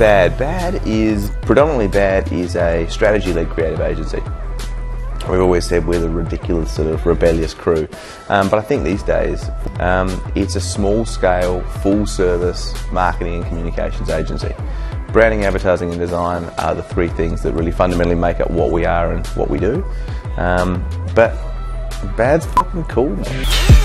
Bad? Bad is predominantly Bad is a strategy-led creative agency. We've always said we're the ridiculous sort of rebellious crew, um, but I think these days um, it's a small-scale, full-service marketing and communications agency. Branding, advertising, and design are the three things that really fundamentally make up what we are and what we do. Um, but Bad's fucking cool, man.